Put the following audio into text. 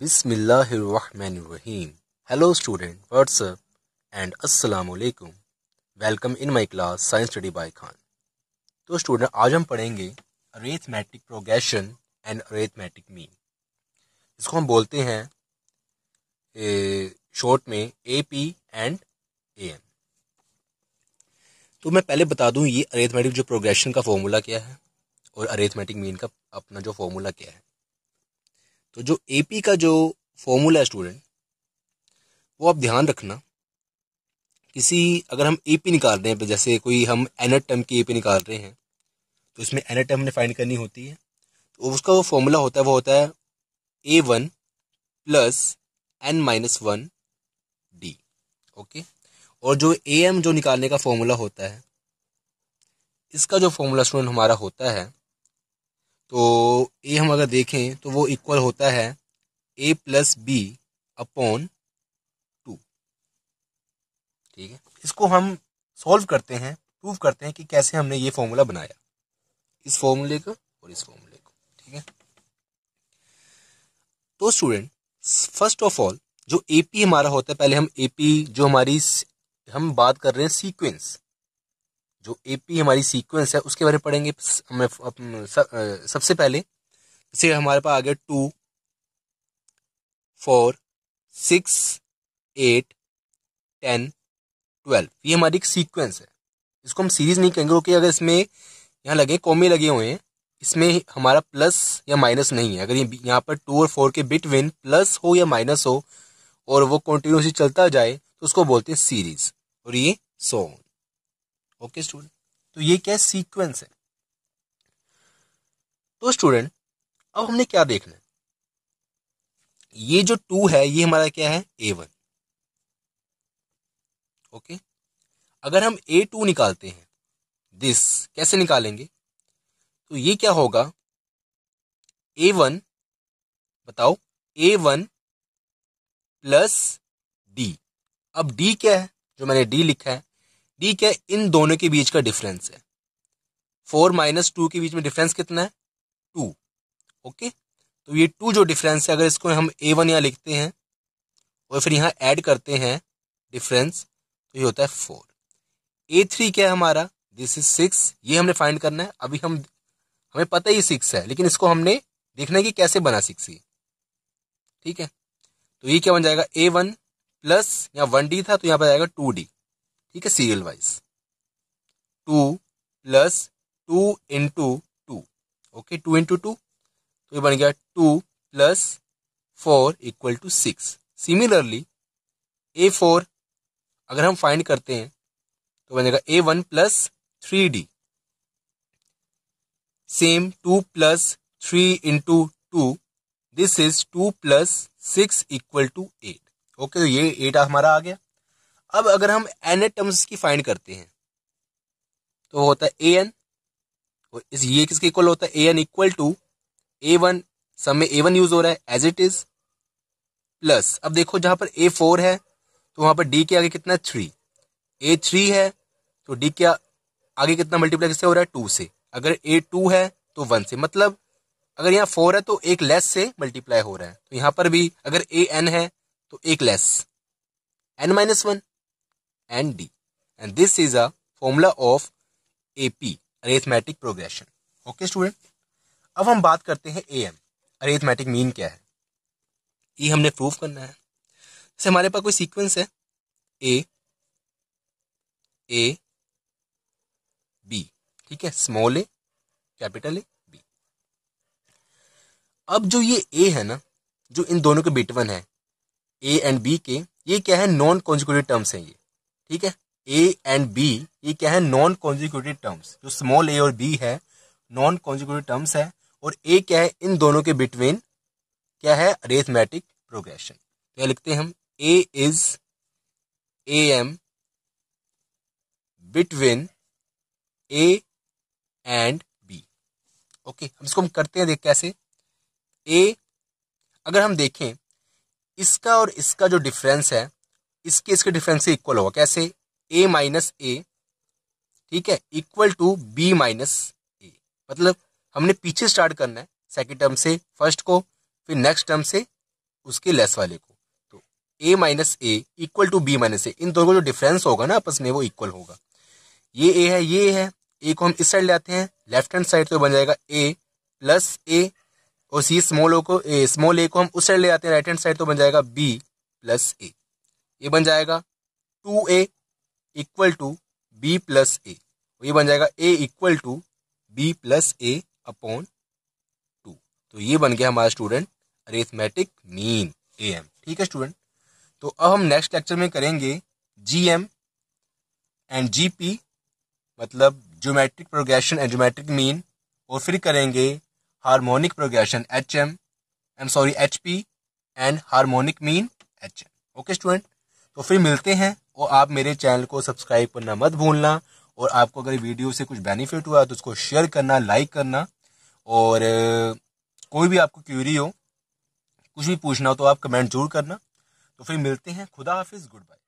Bismillahirrahmanirrahim. Hello student, what's up and assalamu alaikum. Welcome in my class Science Study Khan. तो student आज हम पढ़ेंगे arithmetic progression and arithmetic mean इसको हम बोलते हैं शॉर्ट में A P and A M तो मैं पहले बता दूँ ये अरेथमेटिक जो प्रोग्रेशन का फॉर्मूला क्या है और अरेथमेटिक मीन का अपना जो फॉर्मूला क्या है तो जो एपी का जो फॉर्मूला है स्टूडेंट वो आप ध्यान रखना, किसी अगर हम एपी निकाल रहे हैं जैसे कोई हम एनट टर्म की एपी निकाल रहे हैं तो इसमें एनट टर्म हमने फाइंड करनी होती है तो उसका वो फॉर्मूला होता है, वो होता है A one plus N minus one D okay और जो ए एम जो निकालने का फॉर्मूला होता है, इसका जो फॉर्मूला स्टूडेंट हमारा होता है तो ए हम अगर देखें तो वो इक्वल होता है A plus B upon two ठीक है? इसको हम सॉल्व करते हैं प्रूव करते हैं कि कैसे हमने ये फॉर्मूला बनाया। इस फॉर्मूले को और इस फॉर्मूले को, ठीक है? तो स्टूडेंट फ़र्स्ट ऑफ़ ऑल जो एपी हमारा होता है, पहले हम एपी जो हमारी, हम बात कर रहे हैं सीक्वेंस जो एपी हमारी सीक्वेंस है, उसके बारे में पढ़ेंगे। सबसे पहले जैसे हमारे पास आ गया two four six eight ten twelve ये हमारी एक सीक्वेंस है। इसको हम सीरीज़ नहीं कहेंगे, क्योंकि अगर इसमें यहाँ लगे कॉमे लगे हुए हैं, इसमें हमारा प्लस या माइनस नहीं है। अगर ये यहाँ पर टू और फोर के बिटवीन प्लस हो या माइनस हो, और वो कंटिन्यूसली चलता जाए तो उसको बोलते हैं सीरीज़ और ये सो ओके स्टूडेंट तो ये क्या सीक्वेंस है? तो स्टूडेंट अब हमने क्या देखना है? ये जो टू है, ये हमारा क्या है? ए वन ओके अगर हम ए टू निकालते हैं दिस कैसे निकालेंगे? तो ये क्या होगा? ए वन बताओ ए वन प्लस डी अब डी क्या है? जो मैंने डी लिखा है डी क्या इन दोनों के बीच का डिफरेंस है। फोर माइनस टू के बीच में डिफरेंस कितना है? टू ओके तो ये टू जो डिफरेंस है, अगर इसको हम ए वन यहाँ लिखते हैं, और फिर यहाँ ऐड करते हैं डिफरेंस तो ये होता है फोर ए थ्री क्या है हमारा? दिस इज़ सिक्स ये हमने फाइंड करना है। अभी हम, हमें पता ही सिक्स है, लेकिन इसको हमने देखना है कि कैसे बना सिक्स ये। ठीक है? तो ये क्या बन जाएगा? ए वन प्लस यहाँ वन डी था तो यहाँ पर जाएगा टू डी ठीक है serial wise two plus two into two okay two into two तो ये बन गया two plus four equal to six similarly A four अगर हम फाइंड करते हैं तो बनेगा A one plus three D same two plus three into two this is two plus six equal to eight okay तो ये एट हमारा आ गया. अब अगर हम एन टर्म्स की फाइंड करते हैं तो होता है ए एन इस ये किसके इक्वल होता है? A N equal to A one सब में ए वन यूज़ हो रहा है एज इट इज़ प्लस अब देखो जहाँ पर ए फोर है तो वहाँ पर डी के आगे कितना? है थ्री ए थ्री है तो डी के आगे कितना मल्टीप्लाई किससे हो रहा है? टू से. अगर ए टू है तो वन से. मतलब अगर यहाँ फोर है तो एक लेस से मल्टीप्लाई हो रहा है. तो यहाँ पर भी अगर ए एन है तो एक less N minus one and D. And this is a formula of AP, arithmetic progression okay student अब हम बात करते हैं ए एम अरेथमेटिक मीन क्या है? ये हमने प्रूव करना है। जैसे हमारे पास कोई सीक्वेंस है ए ए बी ठीक है? Small A capital A B अब जो ये ए है ना जो इन दोनों के बिट वन है ए एंड बी के ये क्या है? नॉन कॉन्जिक्यूटिव टर्म्स हैं ये। ठीक है? ए एंड बी ये क्या है? नॉन कॉन्जिक्यूटिव टर्म्स जो स्मॉल ए और बी है नॉन कॉन्जिक्यूटिव टर्म्स है। और ए क्या है? इन दोनों के बिटवीन क्या है? अरेथमेटिक प्रोग्रेशन क्या लिखते हैं हम? A is A M between A and B okay हम इसको हम करते हैं देख कैसे? ए अगर हम देखें, इसका और इसका जो डिफरेंस है इसके इसके डिफरेंस से इक्वल होगा। कैसे? ए माइनस ए ठीक है? Equal to B minus A मतलब हमने पीछे स्टार्ट करना है सेकेंड टर्म से फ़र्स्ट को, फिर नेक्स्ट टर्म से उसके लेस वाले को। तो A minus A equal to B minus A इन दोनों का जो डिफरेंस होगा ना आपस में वो इक्वल होगा। ये ए है, ये है। ए को हम इस साइड ले आते हैं। लेफ़्ट हैंड साइड तो बन जाएगा ए प्लस ए और सी स्मॉल को ए स्मॉल ए को हम उस साइड ले आते हैं। राइट हैंड साइड तो बन जाएगा बी प्लस ए ये बन जाएगा two A equal to B plus A. ये बन जाएगा A equal to B plus A upon two. तो ये बन गया हमारा student arithmetic mean A M ठीक है स्टूडेंट? तो अब हम नेक्स्ट लेक्चर में करेंगे G M and G P मतलब geometric progression and geometric mean और फिर करेंगे harmonic progression H M M sorry H P and harmonic mean H M okay student? तो फिर मिलते हैं और आप मेरे चैनल को सब्सक्राइब करना मत भूलना और आपको अगर वीडियो से कुछ बेनिफिट हुआ तो उसको शेयर करना, लाइक करना और कोई भी आपको क्यूरी हो, कुछ भी पूछना हो तो आप कमेंट ज़रूर करना। तो फिर मिलते हैं, खुदा हाफिज़ गुड बाय